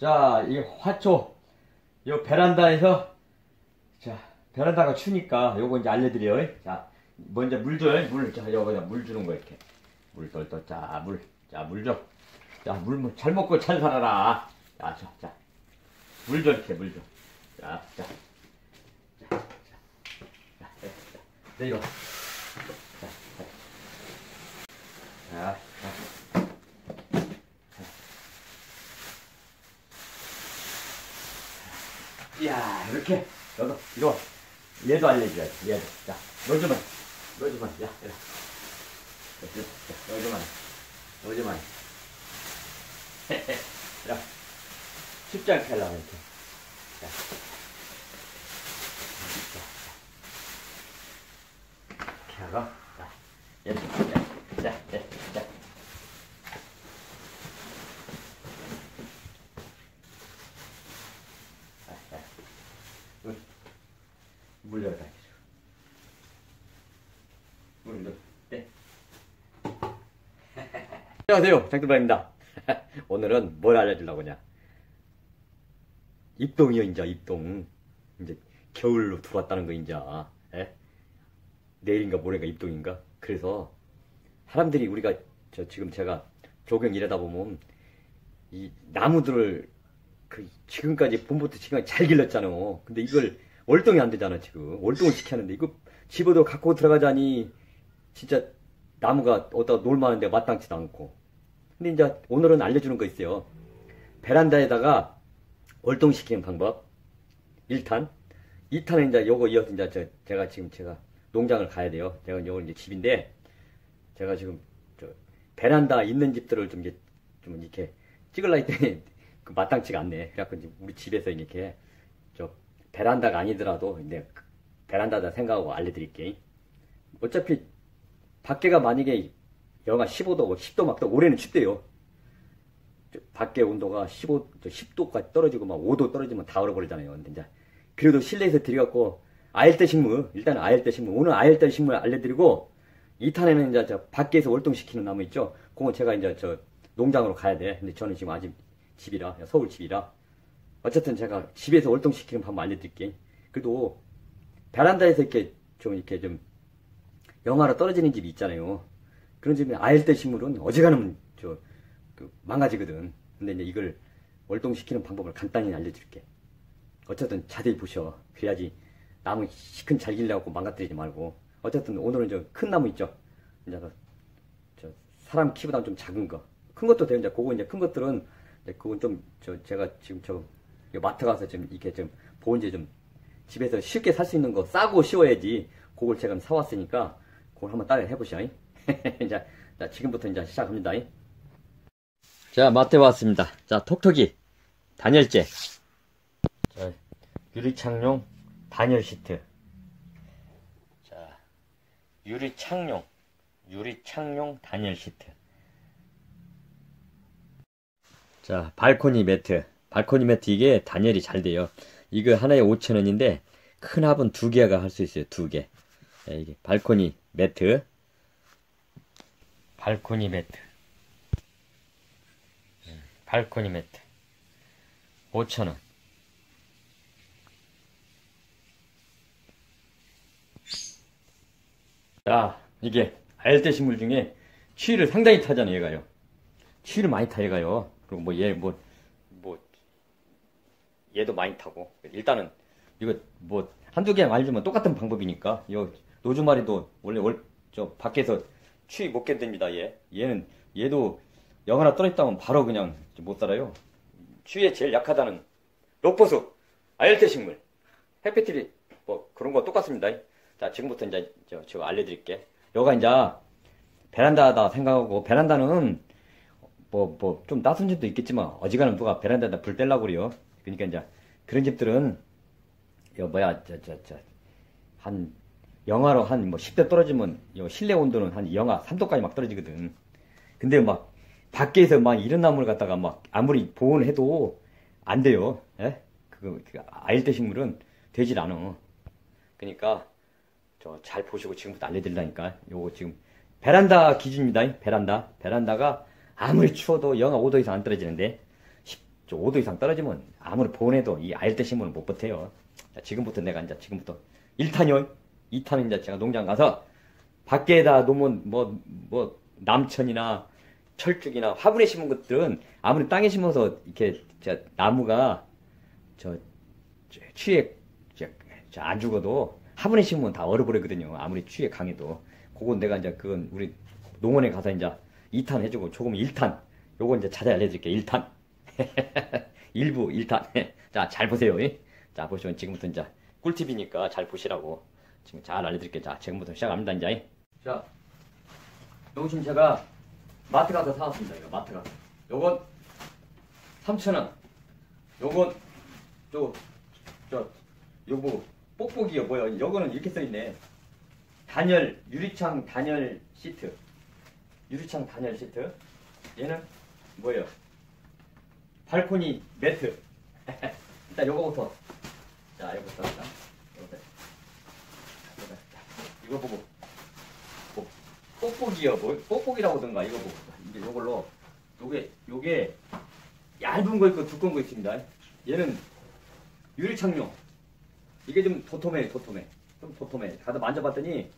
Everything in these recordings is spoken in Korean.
자, 이 화초, 이 베란다에서, 자, 베란다가 추니까 요거 이제 알려드려요. 자, 먼저 물 줘요. 물, 자, 요거 물 주는 거 이렇게. 물 덜, 덜, 자, 물, 자, 물 줘. 자, 물, 물, 잘 먹고 잘 살아라. 자, 자, 자. 물 줘, 이렇게 물 줘. 자, 자. 자, 자. 자, 자, 자. 내려. 자, 자. 자, 자. 야, 이렇게. 너도, 이리 와. 얘도 알려줘야지, 얘도. 자, 너 좀, 해. 너 좀, 해. 야, 이리 와. 자, 쉽지 않게 하려고, 이렇게. 자. 자. 이렇게 하고, 자, 얘도, 자, 자, 자, 자. 자, 자. 물, 물 열어다. 물 넣어. 네. 안녕하세요. 장두바입니다. 오늘은 뭘 알려주려고 하냐. 입동이요, 이제, 입동. 이제, 겨울로 들어왔다는 거, 이제. 예? 내일인가 모레가 입동인가? 그래서, 사람들이 우리가, 저, 지금 제가 조경 일하다 보면, 이 나무들을, 그, 지금까지 봄부터 지금 잘 길렀잖아. 근데 이걸 월동이 안 되잖아, 지금. 월동을 시켰는데, 이거 집어도 갖고 들어가자니, 진짜, 나무가 어디다 놀만한데 마땅치도 않고. 근데 이제 오늘은 알려주는 거 있어요. 베란다에다가 월동시키는 방법. 1탄. 2탄은 이제 요거 이어서 이제 저, 제가 지금 제가 농장을 가야 돼요. 제가 요거 이제 집인데, 제가 지금 저 베란다 있는 집들을 좀 이제 좀 이렇게 찍을라 했더니 그 마땅치가 않네. 그래갖고 이제 우리 집에서 이렇게 저 베란다가 아니더라도 이제 베란다다 생각하고 알려드릴게. 어차피 밖에가 만약에 영하 15도, 10도 막 올해는 춥대요. 저 밖에 온도가 15, 10도까지 떨어지고 막 5도 떨어지면 다 얼어버리잖아요. 근데 이제 그래도 실내에서 들여갖고 아열대 식물, 일단 아열대 식물, 오늘 아열대 식물 알려드리고 2탄에는 이제 저 밖에서 월동시키는 나무 있죠. 그건 제가 이제 저 농장으로 가야 돼. 근데 저는 지금 아직 집이라, 서울 집이라. 어쨌든 제가 집에서 월동시키는 방법 알려드릴게. 그래도 베란다에서 이렇게 좀 이렇게 좀 영하로 떨어지는 집이 있잖아요. 그런 집에 아열대 식물은 어지간하면 저, 그 망가지거든. 근데 이제 이걸 월동시키는 방법을 간단히 알려줄게. 어쨌든 자세히 보셔. 그래야지 나무 시큰 잘 길려갖고 망가뜨리지 말고. 어쨌든 오늘은 저 큰 나무 있죠. 이제 그저 사람 키보다 좀 작은 거. 큰 것도 돼요. 이제 그거 이제 큰 것들은 이제 그건 좀 저 제가 지금 저 마트 가서 좀 이렇게 좀 보온제 좀 집에서 쉽게 살 수 있는 거 싸고 씌워야지. 그걸 제가 사왔으니까 그걸 한번 따라 해보시오. 자, 자, 지금부터 이제 시작합니다. 자, 마트에 왔습니다. 자, 톡톡이 단열재. 자, 유리창용 단열 시트. 자, 유리창용, 유리창용 단열 시트. 자, 발코니 매트. 발코니 매트 이게 단열이 잘 돼요. 이거 하나에 5,000원인데 큰 합은 두 개가 할 수 있어요. 두 개. 자, 이게 발코니 매트. 발코니 매트. 음, 발코니 매트. 5,000원. 자, 이게 아열대 식물 중에 추위를 상당히 타잖아요, 얘가요. 추위를 많이 타, 얘가요. 그리고 뭐 얘, 뭐, 뭐, 얘도 많이 타고. 일단은, 이거 뭐, 한두 개 알려주면 똑같은 방법이니까, 요, 노주마리도 원래 월, 저, 밖에서 추위 못 견딥니다, 얘. 얘는, 얘도 영 하나 떨어졌다면 바로 그냥 못 살아요. 추위에 제일 약하다는 록보수, 아열대 식물, 햇빛이 뭐 그런 거 똑같습니다. 자, 지금부터 이제 저, 제가 알려드릴게. 여가 이제 베란다다 생각하고, 베란다는 뭐, 뭐, 좀 따뜻한 집도 있겠지만, 어지간하면 누가 베란다에다 불 떼려고 그래요. 그러니까 이제 그런 집들은, 여, 뭐야, 저, 저, 저, 한, 영하로 한 뭐 10도 떨어지면 요 실내 온도는 한 영하 3도까지 막 떨어지거든. 근데 막 밖에서 막 이런 나무를 갖다가 막 아무리 보온 해도 안 돼요. 예? 그, 그 아일대 식물은 되질 않아. 그러니까 저 잘 보시고 지금부터 알려드리라니까. 요거 지금 베란다 기준입니다. 베란다. 베란다가 아무리 추워도 영하 5도 이상 안 떨어지는데 저 5도 이상 떨어지면 아무리 보내도 이 알대 식물은 못 버텨요. 자, 지금부터 내가 이제 지금부터 1탄이요. 2탄은 이제 제가 농장 가서 밖에다 놓으면 뭐, 뭐, 남천이나 철쭉이나 화분에 심은 것들은 아무리 땅에 심어서 이렇게 저 나무가 저, 저 추위에 저, 저안 죽어도 화분에 심으면 다 얼어버리거든요. 아무리 추위에 강해도. 그건 내가 이제 그건 우리 농원에 가서 이제 2탄 해주고 조금 1탄. 요거 이제 자세히 알려드릴게요. 1탄. 일부 1탄. 자, 잘 보세요. 예? 자, 보시면 지금부터 이제 꿀팁이니까 잘 보시라고. 지금 잘 알려드릴게요. 자, 지금부터 시작합니다. 이제. 자, 요거 지금 제가 마트 가서 사왔습니다. 이거 마트 가서. 요건 3,000원. 요건 저, 저, 요거 뽁뽁이요 뭐야? 요거는 이렇게 써있네. 단열 유리창 단열 시트. 유리창 단열 시트. 얘는 뭐예요? 발코니 매트. 일단 요거부터. 자, 요거부터. 일단. 이거 보고. 뭐, 뽁뽁이요. 뭐, 뽁뽁이라고 하던가 이거 보고. 이제 요걸로 요게 요게 얇은 거 있고 두꺼운 거 있습니다. 얘는 유리창용. 이게 좀 도톰해, 도톰해. 좀 도톰해. 가다 만져봤더니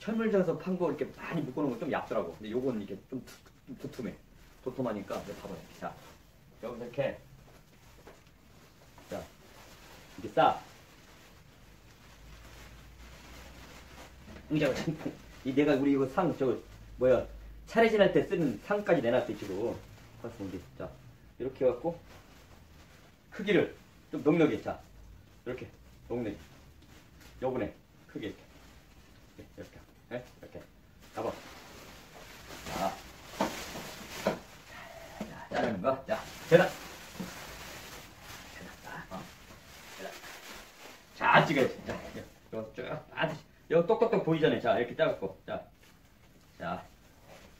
철물점에서 판 거 이렇게 많이 묶어놓은 건좀 얇더라고. 근데 요건 이게 좀, 두, 좀 도톰해. 도톰하니까 이거 봐봐요. 자, 여기서 이렇게. 자, 이게 싸. 의자가 참, 이 내가 우리 이거 상, 저, 뭐야, 차례 지날 때 쓰는 상까지 내놨어, 지금. 봤습니다. 자, 이렇게 해갖고, 크기를 좀 넉넉히, 자, 이렇게, 넉넉히. 요번에, 크게 이렇게. 네, 이렇게, 네, 이렇게. 잡아. 자, 자, 자르는 거. 자, 되다. 되다. 어. 되다. 자, 찍어야지. 자, 이거 쭉, 아, 이 거 똑똑똑 보이잖아요. 자, 이렇게 짜갖고. 자, 자,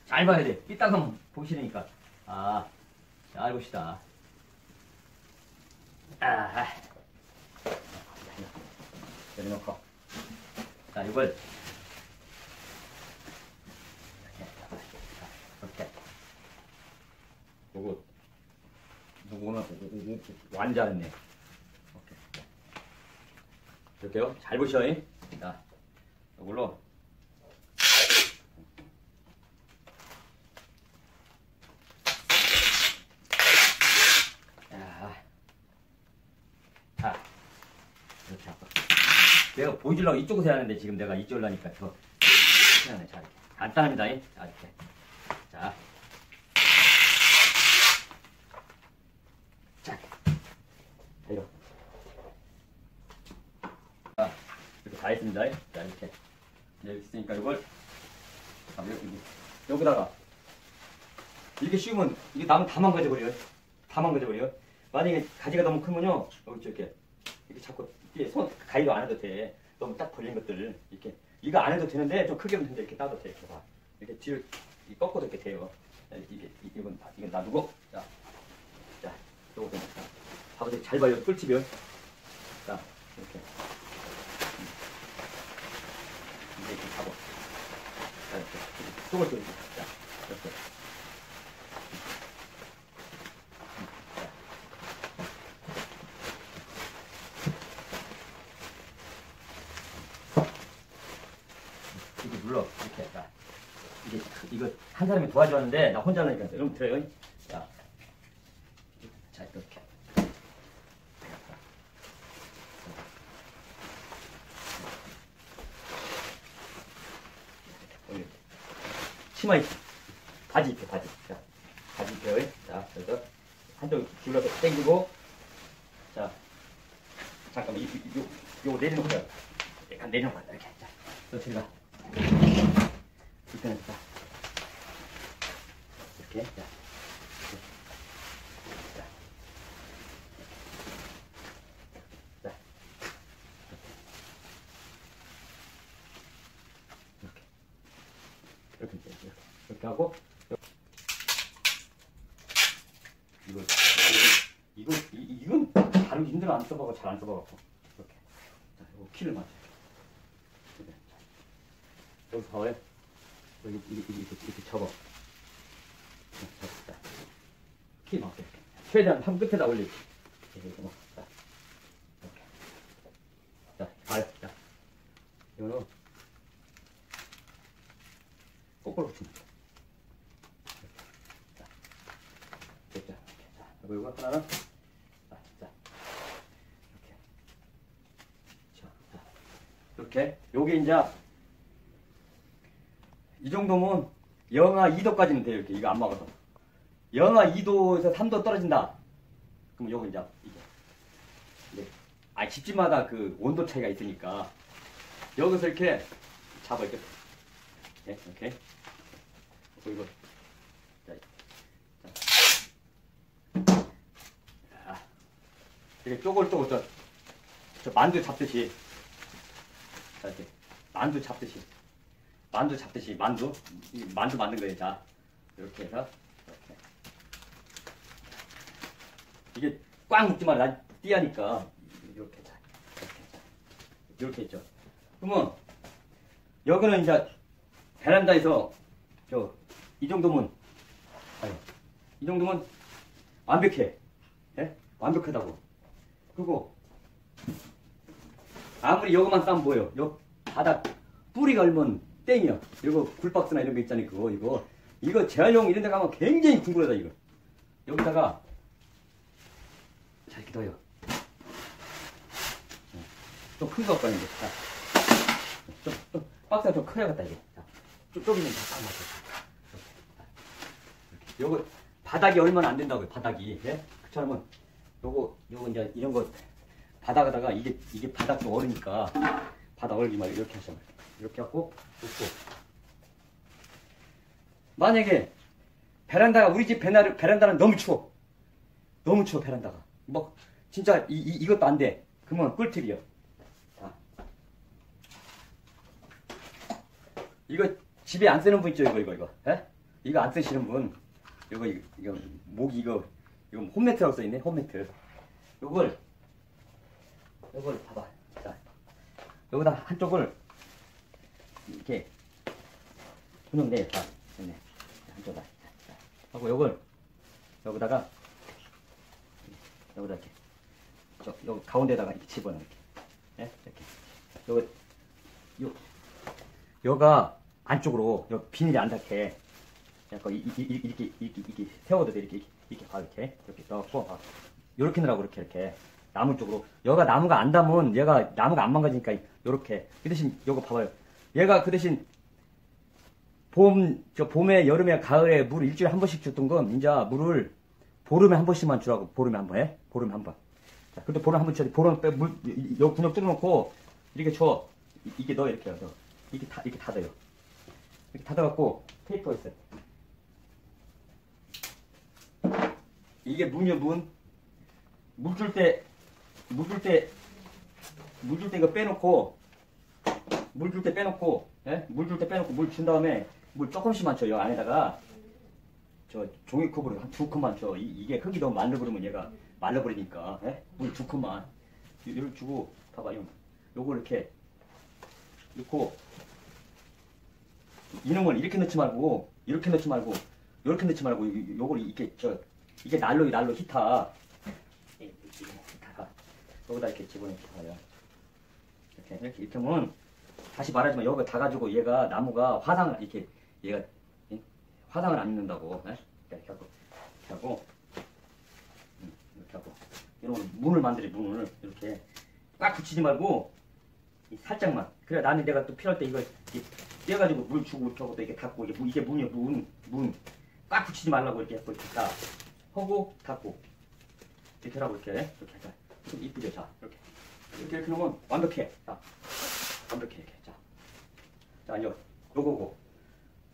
잘 봐야 돼. 삐딱하면 보시니까. 아, 잘 봅시다. 아, 내려놓고. 자, 이걸. 이렇게. 요거, 누구는 완전했네. 이렇게요. 잘 보셔. 잉? 자, 이걸로. 자, 자, 이렇게 하고. 내가 보여주려고 이쪽에서 해야 하는데 지금 내가 이쪽으로 하니까 더 이렇게. 간단합니다. 잉? 자, 이렇게. 자. 자, 이거. 자, 이렇게 다 했습니다. 잉? 자, 이렇게. 이제 여기 있으니까 이걸, 자, 여기, 여기다가, 이렇게 씌우면, 이게 나무 다 망가져 버려요. 다 망가져 버려요. 만약에 가지가 너무 크면요, 여기 이렇게, 이렇게 자꾸, 이게 손, 가위로 안 해도 돼. 너무 딱 벌린 것들을, 이렇게. 이거 안 해도 되는데, 좀 크게 하면 이렇게 따도 돼. 이렇게 봐. 이렇게 뒤로, 이 꺾어도 이렇게 돼요. 자, 이게, 이- 이건, 다- 이건 놔두고, 자, 자, 요거 좀, 자, 봐보세요. 잘 봐요. 꿀팁이요. 자, 이렇게. 음. 이제 이렇게 잡아. 자, 이렇게. 또 이렇게. 자, 이렇게. 이렇게 눌러 이렇게 자 이게 이거 한 사람이 도와주는데 나 혼자 하니까. 여러분 들어요. 자, 자 이렇게. 치마 입 바지 입혀 바지. 자 바지 입혀요. 자 그래서 한쪽 기울여서 당기고. 자 잠깐만 이, 이, 요, 요거 내려놓고요 약간 내려놓고 이렇게. 자 놓치가 불편해서 자 이렇게. 자. 이렇게. 하고 이거 이거 이- 이건 다루기 힘들어 안 써봐고 잘안 써봐갖고. 이렇게. 자 이거 키를 맞춰. 여기서 봐요. 여기 이렇게 이렇게 이렇게 접어. 키 맞게 최대한 한 끝에다 올리고. 이렇게 뭐, 자, 이렇게. 자, 이거는 거꾸로 붙입니다. 자, 됐죠. 자, 그리고 하나는, 자, 자, 이렇게. 자, 자, 이렇게. 요게 이제, 이 정도면 영하 2도까지는 돼요. 이렇게. 이거 안 막아서. 영하 2도에서 3도 떨어진다. 그럼 요거 이제. 이제, 아, 집집마다 그 온도 차이가 있으니까. 여기서 이렇게 잡아, 이렇게. 네, 이렇게. 그리고, 자, 자. 자. 이렇게 쪼글쪼글 저, 저 만두 잡듯이. 자, 이렇게. 만두 잡듯이. 만두 잡듯이, 만두. 이 만두 만든 거예요, 자. 이렇게 해서, 이렇게. 이게 꽉 묶지 말라. 나 띠하니까. 이렇게, 자. 이렇게, 자. 이렇게 했죠. 그러면, 여기는 이제, 베란다에서, 저, 이 정도면, 아유, 이 정도면 완벽해. 예? 완벽하다고. 그리고, 아무리 여기만 싸면 보여. 요 바닥, 뿌리가 얼면 땡이야. 이거 굴박스나 이런 거 있잖아요. 그거, 이거. 이거 재활용 이런 데 가면 굉장히 궁금하다, 이거. 여기다가, 자, 이렇게 넣어요. 좀 큰 거. 자. 좀, 좀, 박스가 좀 커야겠다, 이게. 자, 좀, 조금은 다딱 맞춰. 요거, 바닥이 얼마나 안 된다고요, 바닥이. 예? 그처럼, 요거, 요거 이제 이런 거, 바닥에다가 이게, 이게 바닥도 얼으니까, 바닥 얼기 말고 이렇게 하시면. 이렇게 하고, 놓고. 만약에, 베란다가, 우리 집 베란다, 베란다는 너무 추워. 너무 추워, 베란다가. 뭐, 진짜, 이, 이, 이것도 안 돼. 그러면 꿀팁이요. 자. 이거 집에 안 쓰는 분 있죠, 이거, 이거, 이거. 예? 이거 안 쓰시는 분. 이거, 이거, 이거, 목, 이거, 이거 홈매트라고 써있네, 홈매트. 요걸, 요걸 봐봐. 자. 여기다 한쪽을, 이렇게, 분용 내, 자, 네. 한쪽다. 자, 자. 하고 요걸, 여기다가, 여기다 이렇게, 저, 여기 가운데다가 이렇게 집어넣어, 이렇게. 예? 이렇게. 요거, 요, 여가 안쪽으로 여 비닐이 안 닿게 약간 이, 이, 이, 이렇게 이렇게 이렇게 세워도 돼 이렇게 이렇게 봐 이렇게 이렇게 넣고 봐. 이렇게 넣으라고 이렇게 이렇게 나무 쪽으로 여가 나무가 안 닿으면 얘가 나무가 안 망가지니까 이렇게 그 대신 요거 봐봐요 얘가 그 대신 봄 저 봄에 여름에 가을에 물 일주일에 한 번씩 줬던 건 이제 물을 보름에 한 번씩만 주라고 보름에 한 번 해? 보름에 한 번. 자, 근데 보름 한번 줘야 돼. 보름 빼물 여 군역 뚫어놓고 이렇게 줘. 이- 이게 넣어 이렇게 넣어. 이렇게 다 이렇게 닫아요. 이렇게 닫아갖고 테이프가 있어요. 이게 문이요 문. 물 줄 때 물 줄 때 물 줄 때 이거 빼놓고 물 줄 때 빼놓고 예? 물 줄 때 빼놓고 물 준 다음에 물 조금씩만 줘요 안에다가 저 종이컵으로 한 두 컵만 줘. 이, 게 흙이 너무 말라 그러면 얘가 말라버리니까 예? 물 두 컵만 이걸 주고 봐봐 요. 요걸 이렇게 넣고 이놈을 이렇게 넣지 말고 이렇게 넣지 말고 이렇게 넣지 말고 요- 요걸 이렇게 저 이게 난로 난로 히타 히타가 여기다 이렇게 집어넣게 봐요. 이렇게 이렇게 이렇게 하면 다시 말하지만 여기 다 가지고 얘가 나무가 화상을 이렇게 얘가 예? 화상을 안 입는다고 예? 이렇게 하고 이렇게 하고 음, 이렇게 하고 이런 문을 만들어 문을 이렇게 꽉 붙이지 말고 이 살짝만. 그래 나는 내가 또 필요할 때 이렇게 떼가지고 물 주고 이렇게 하고 또 이렇게 닫고 이게 문- 이게 문이야 문. 문. 꽉 붙이지 말라고 이렇게 하고 이렇게 딱 하고 닫고 이렇게 하고 이렇게 이렇게 자좀 이쁘죠 자 이렇게 이렇게 이렇게 하면 완벽해 자 완벽해 이렇게 이제 요거고.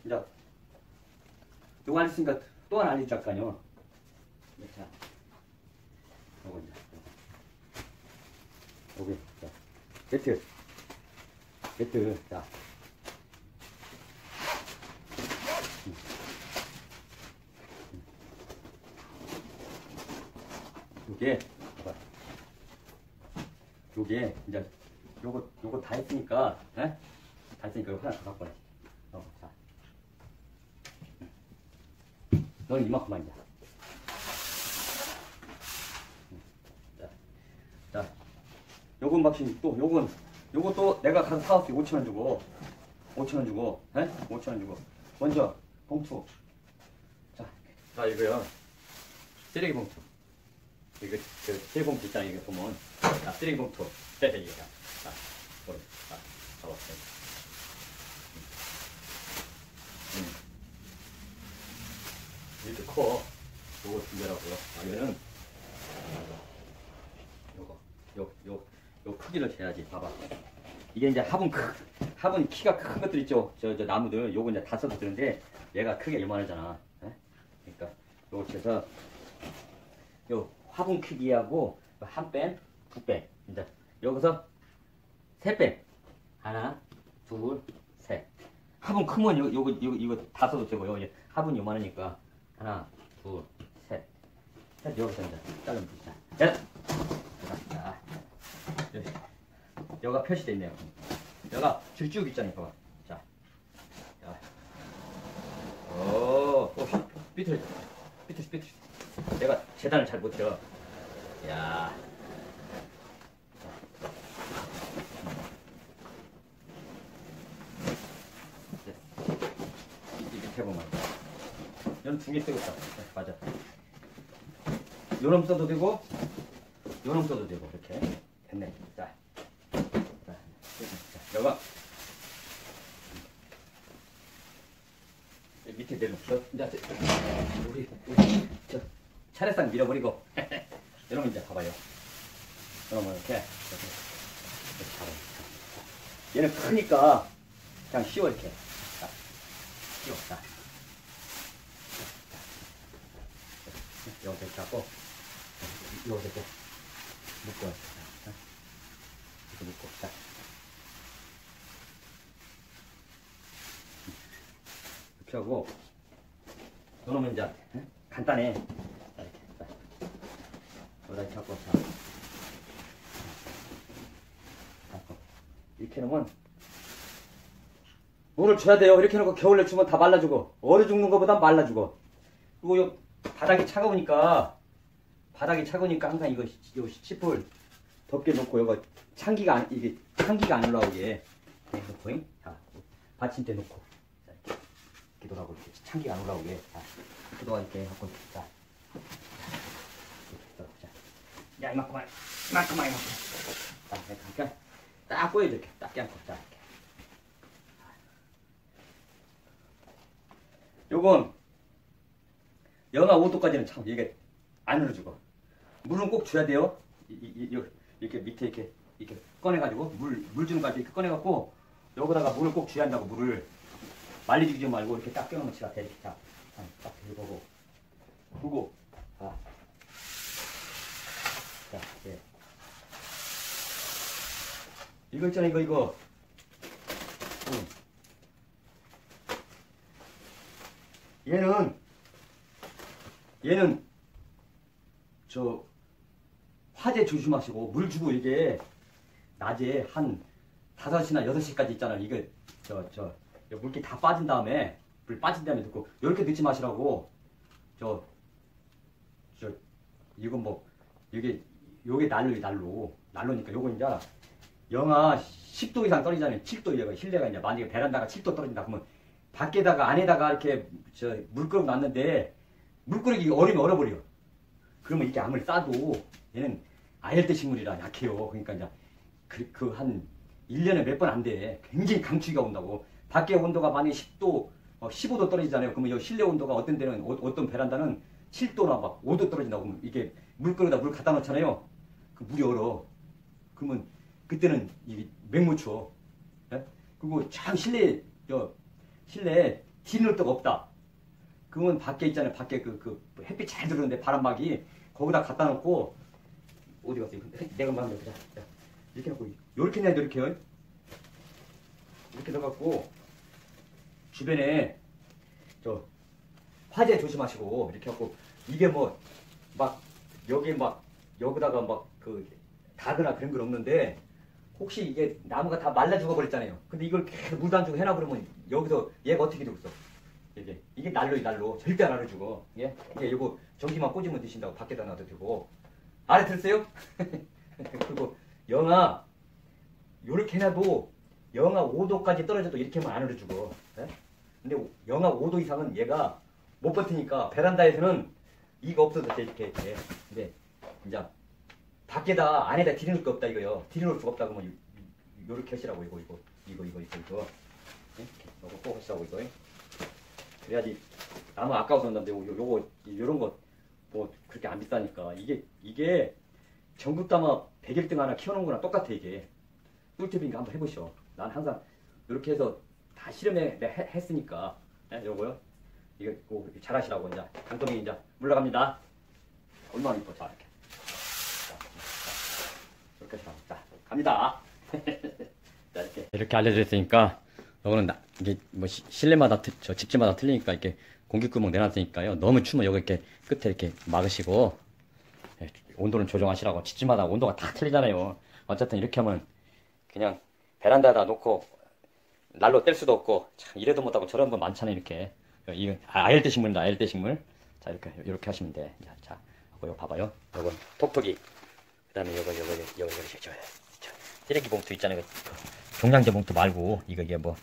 이제 요거 안 했으니까 또 하나 거 아니요. 자. 요거 이제 요거. 여기 자. 매트. 매트 자. 요게 봐봐. 요게 이제 요거 요거 다 했으니까 에? 단순히 그걸 하나 더 갖고 와야지. 어, 자. 너는 이만큼만이야. 자, 자, 요건 박신 또 요건 요것도 내가 가서 사왔어. 5천 원 주고, 5천 원 주고, 예? 에? 5천 원 주고. 먼저 봉투. 자, 자 이거요. 쓰레기 봉투. 이거 그 쓰레기 봉투 있잖아. 이거 보면. 자, 쓰레기 봉투. 자, 이거. 자, 자, 잡아. 이렇게 커. 요거 준비하라고요. 아, 이거는 요거 요 요 요 크기를 재야지. 봐봐. 이게 이제 화분 크 화분 키가 큰 것들 있죠? 저 저 나무들. 요거 이제 다 써서 드는데 얘가 크게 요만하잖아. 예? 그러니까 요거 재서 요 화분 크기하고 한뺨두뺨 이제 여기서 세뺨 하나 둘 셋. 화분 크면 요, 요거 요거 이거 다 써도 되고요 이제 화분 요만하니까 하나 둘 셋 셋 여기서 이제 자르면 되자 자, 자, 여기. 여가 표시돼 있네요. 여가 줄쭉 있잖아요. 봐봐. 자, 자, 오, 오, 삐뚤, 삐뚤, 삐뚤. 내가 재단을 잘 못해요. 야, 자. 이렇게 보면 얘는 두개 쓰고 있다. 네, 맞아. 요놈 써도 되고, 요놈 써도 되고 이렇게 됐네. 자. 자, 여가 밑에 내놓죠. 이제 우리 우리 저 차례상 밀어버리고 여러분 이제 봐봐요. 여러분 이렇게 이렇게 이렇게 잡아요. 얘는 크니까 그냥 씌워 이렇게. 자, 씌워. 자. 여기서 이렇게 잡고 여기서 이렇게 묶어. 자. 이렇게 묶고 자. 이렇게 하고 요놈은 이제 에? 간단해 자, 이렇게 자. 여기다 이렇게 하고 자. 이렇게 놓으면 물을 줘야 돼요 이렇게 놓고 겨울에 주면 다 말라주고 얼어 죽는 것보다 말라주고 그리고 요 바닥이 차가우니까 바닥이 차가우니까 항상 이거 시- 요 시풀 덮개 놓고 이거 창기가 안 이게 창기가 안 올라오게. 놓고 잉? 자 받침대 놓고. 자, 이렇게. 놓으라고 이렇게 창기가 안 올라오게. 자 놓아 이렇게 하고 자 자. 야 이만큼만 이만큼만 이만큼. 자 이렇게 딱 꼬여 이렇게. 딱 껴안고. 자 이렇게. 요건 영하 5도까지는 참 이게 안 흐려지고 물은 꼭 줘야 돼요. 이, 이, 이, 요- 이렇게 밑에 이렇게 이렇게 꺼내가지고 물 물 주는 까지 이렇게 꺼내갖고 여기다가 물을 꼭 줘야 한다고 물을 말리 주지 말고 이렇게 딱 껴놓으면 지가 돼 이렇게 딱, 딱 들고 보고 아. 자, 예. 이거 있잖아 이거 이거 응. 얘는 얘는 저 화재 조심하시고 물 주고 이게 낮에 한 5시나 6시까지 있잖아요. 이게 저 저 물기 다 빠진 다음에 물 빠진 다음에 듣고 이렇게 넣지 마시라고 저 저 이거 뭐 이게 요게 난로 이 난로 난로니까 요거 이제 영하 10도 이상 떨어지잖아요. 7도 얘가 실내가 이제 만약에 베란다가 7도 떨어진다 그러면 밖에다가 안에다가 이렇게 저 물그릇 놨는데 물그릇이 얼으면 얼어버려. 그러면 이렇게 아무리 싸도 얘는 아열대 식물이라 약해요. 그러니까 이제 그, 그 한 1년에 몇 번 안 돼. 굉장히 강추위가 온다고. 밖에 온도가 만약에 10도, 어, 15도 떨어지잖아요. 그러면 이 실내 온도가 어떤 데는, 어, 어떤 베란다는 7도나 막 5도 떨어진다고. 그러면 이게 물그릇에다 물 갖다 놓잖아요. 그 물이 얼어. 그러면 그때는 이 맹무초. 예? 그리고 참 실내, 저, 실내에 디눌 데가 없다. 그러면 밖에 있잖아요. 밖에 그, 그 햇빛 잘 들어오는데 바람막이 거기다 갖다 놓고 어디 갔어? 이거 내가 만들자 이렇게 놓고 이렇게 내야 돼 이렇게 이렇게 넣어갖고 주변에 저 화재 조심하시고 이렇게 하고 이게 뭐 막 여기 막 여기다가 막 그 다거나 그런 건 없는데 혹시 이게 나무가 다 말라 죽어 버렸잖아요. 근데 이걸 계속 물도 안 주고 해놔 그러면 여기서 얘가 어떻게 되고 있어? 이게 이게 난로이 난로 절대 안 알아주고. 예. 이게 요거 전기만 꽂으면 드신다고 밖에다 놔도 되고. 알아들었어요? 그리고 영하 요렇게 해놔도 영하 5도까지 떨어져도 이렇게 하면 안 얼어주고. 예? 근데 영하 5도 이상은 얘가 못 버티니까 베란다에서는 이거 없어도 돼 이렇게 이렇게. 근데 이제 밖에다 안에다 들여놓을 거 없다 이거요. 들여놓을 수가 없다고 뭐 요- 요렇게 하시라고 이거 이거 이거 이거 이거 이거. 예? 이거 꼭 하시라고 이거 그래야지 나무 아까워서 한다는데 요, 요거 요런 거 뭐 그렇게 안 비싸니까. 이게 이게 전국 다마 101등 하나 키워놓은 거랑 똑같아 이게. 꿀팁이니까 한번 해보시오. 난 항상 이렇게 해서 다 실험해 내- 해- 했으니까. 예, 요거요. 이거 꼭 잘하시라고 이제 강동이 이제 물러갑니다. 얼마나 이뻐 자 이렇게. 이렇게 해서 자 갑니다. 자 이렇게. 이렇게 알려드렸으니까 이거는 나, 이게 뭐 시- 실내마다 트- 저 집집마다 틀리니까 이렇게 공기구멍 내놨으니까요. 너무 추면 여기 이렇게 끝에 이렇게 막으시고 예, 온도는 조정하시라고. 집집마다 온도가 다 틀리잖아요. 어쨌든 이렇게 하면 그냥 베란다에다 놓고 날로 뗄 수도 없고 참 이래도 못하고 저런 분 많잖아요 이렇게. 이거 아열대 식물입니다. 아열대 식물. 자 이렇게 이렇게 하시면 돼. 자, 자 이거 봐봐요. 요건 톡톡이. 그 다음에 요거 요거 요거 저, 저, 쓰레기 봉투 있잖아요. 그 종량제 봉투 말고 이거 이게 뭐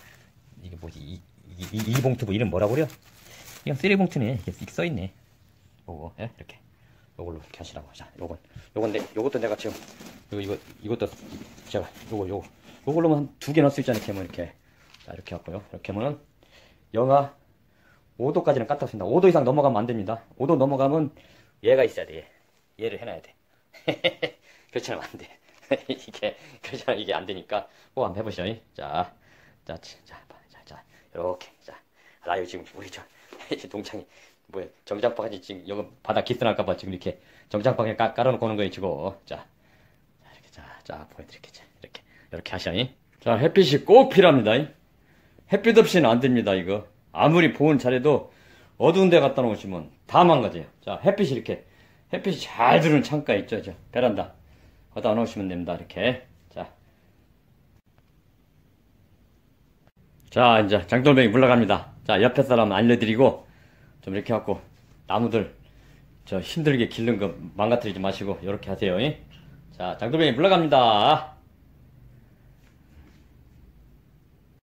이게 뭐지? 이, 이, 이, 이 봉투 뭐 이름 뭐라고 그래요? 이건 쓰레기 봉투네. 이게 써 있네. 요거 예? 이렇게. 요걸로 하시라고 자. 요건. 요건 내 요것도 내가 지금 이거 이거 이것도 제가 요거 요거. 요걸로만 한 두 개 넣을 수 있잖아요. 이렇게 이렇게. 자 이렇게 하고요. 이렇게 하면은 영하 5도까지는 깠다 습니다. 5도 이상 넘어가면 안 됩니다. 5도 넘어가면 얘가 있어야 돼 얘. 얘를 해놔야 돼. 그렇지 않으면 안 돼 이게 그렇지 않으면 이게 안 되니까 꼭 한번 해보시죠. 자, 자, 자, 자, 자, 자 이렇게. 자, 나 이거 지금 우리 저 동창이 뭐야? 정장바지 지금 여기 바닥 기스날까봐 지금 이렇게 정장바지 깔, 깔아놓고 오는 거예요 지금. 자, 자 이렇게 자, 자 보여드릴게요. 자, 이렇게 이렇게 하시니 자 햇빛이 꼭 필요합니다. 햇빛 없이는 안 됩니다 이거. 아무리 보온 잘해도 어두운 데 갖다 놓으시면 다 망가져요. 자 햇빛이 이렇게 햇빛이 잘 들어오는 창가 있죠 저. 베란다 거기다 놓으시면 됩니다 이렇게 자 자, 이제 장돌뱅이 물러갑니다. 자, 옆에 사람 알려드리고, 좀 이렇게 갖고, 나무들, 저 힘들게 기른 거 망가뜨리지 마시고, 이렇게 하세요. 잉? 자, 장돌뱅이 물러갑니다.